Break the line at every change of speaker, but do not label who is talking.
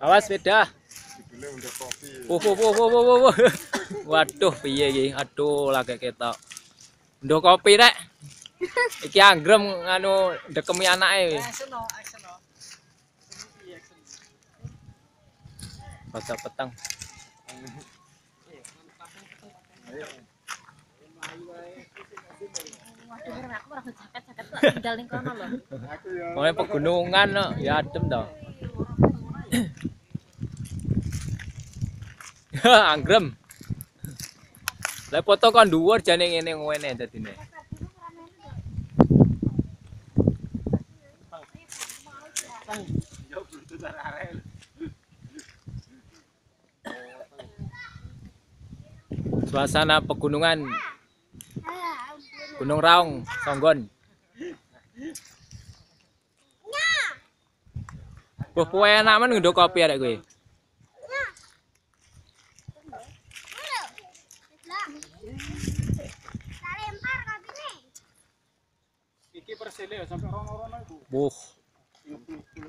Awas sepeda. Wuh, wuh, wuh, wuh, wuh, wuh, wuh. Waduh, piye iki? Aduh, lagi ketok. Ndok kopi rek. Iki anggrem nganu dekemi anake. Baca petang.
Waduh, Mir, aku ora jaket-jaket kok tinggal ning kono lho.
Pokoknya pegunungan no. ya adem toh. anggrem. Lah foto kon dhuwur jane ngene ngene dadine. Suasana pegunungan Gunung Raung, Songgon. Wah, kowe enak men ngunduk kopi arek kowe.
Iki persele ya sampai rono-rono iku.
Buh.
30 kilo.